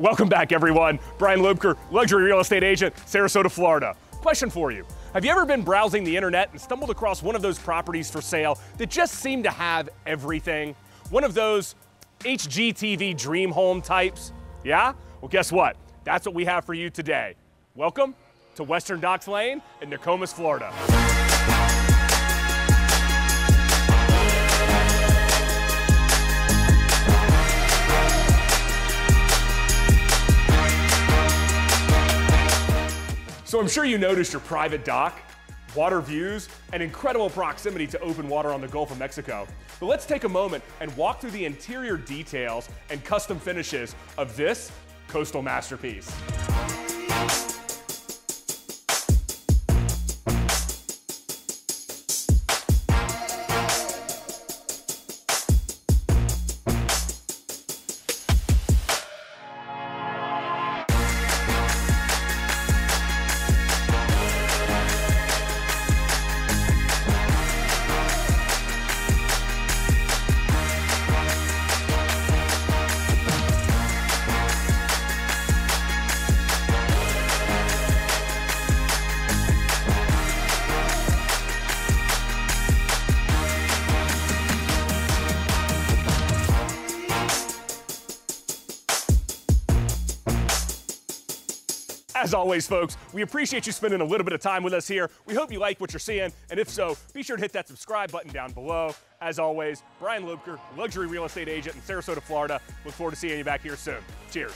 Welcome back, everyone. Brian Loebker, luxury real estate agent, Sarasota, Florida. Question for you. Have you ever been browsing the internet and stumbled across one of those properties for sale that just seem to have everything? One of those HGTV dream home types? Yeah? Well, guess what? That's what we have for you today. Welcome to Western Docks Lane in Nokomis, Florida. So I'm sure you noticed your private dock, water views, and incredible proximity to open water on the Gulf of Mexico. But let's take a moment and walk through the interior details and custom finishes of this coastal masterpiece. As always, folks, we appreciate you spending a little bit of time with us here. We hope you like what you're seeing, and if so, be sure to hit that subscribe button down below. As always, Brian Loebker, luxury real estate agent in Sarasota, Florida. Look forward to seeing you back here soon. Cheers.